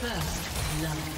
First blood.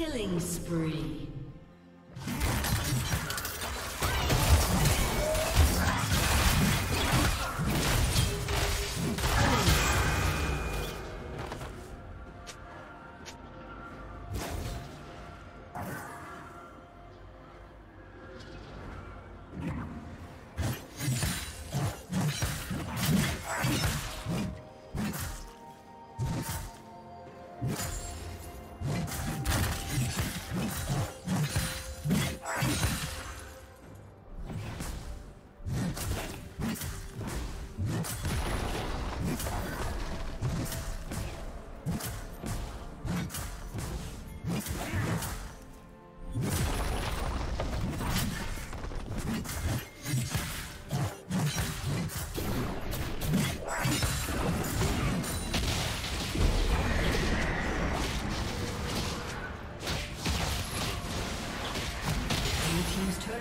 Killing spree.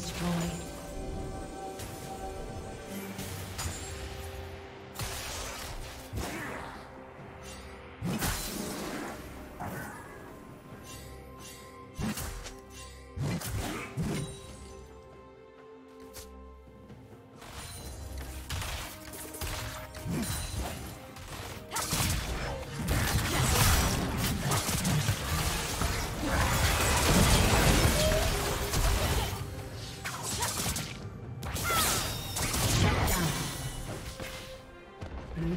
destroyed.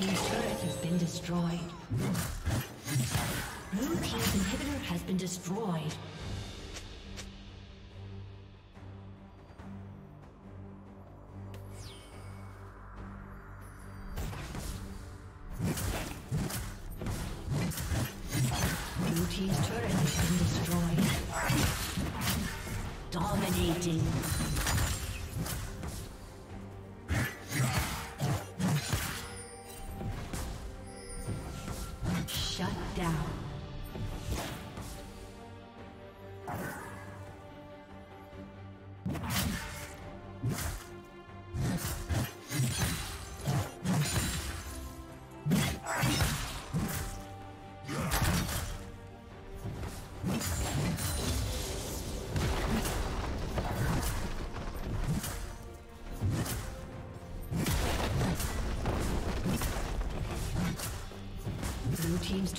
Team's turret has destroyed. Blue team's inhibitor has been destroyed. Dominating. team's